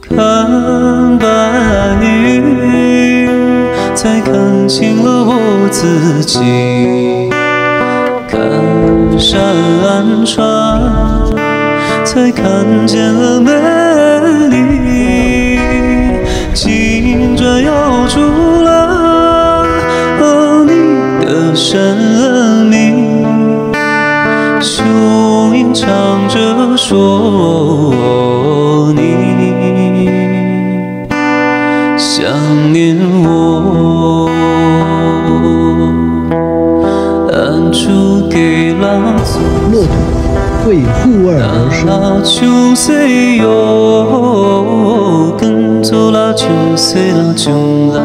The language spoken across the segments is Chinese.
看白云，才看清了我自己；看山川，才看见了美丽。金砖摇出了你的生命，雄鹰唱着说你想念我，暗处给了骆驼会护耳而生，跟着那秋岁那秋啦，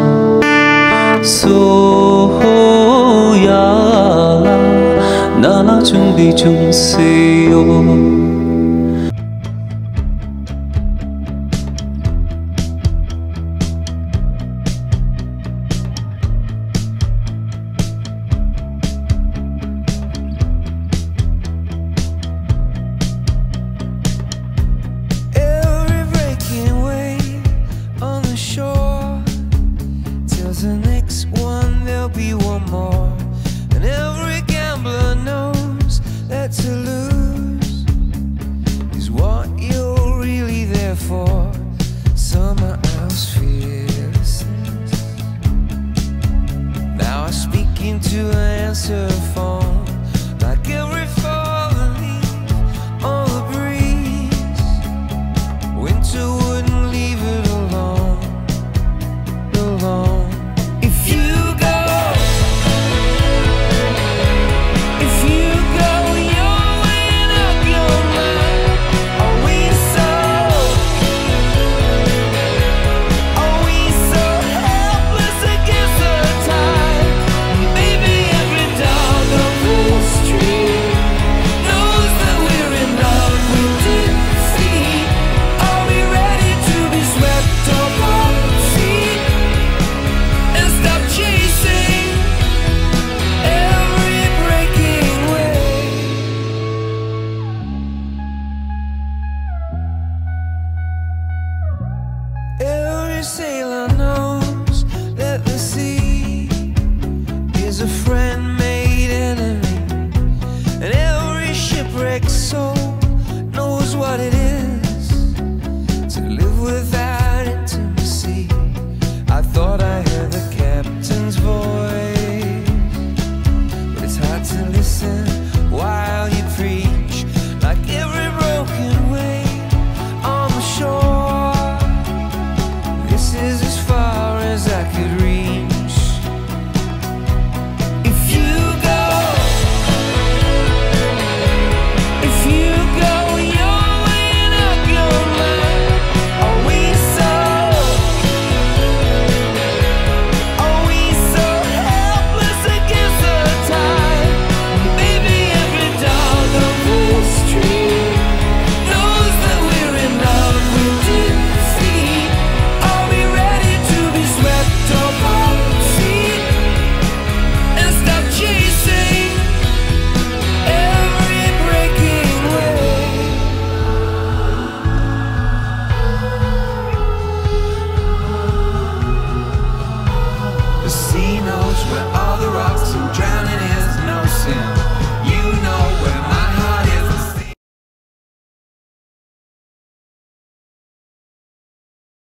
那那秋的秋 Every sailor knows that the sea is a friend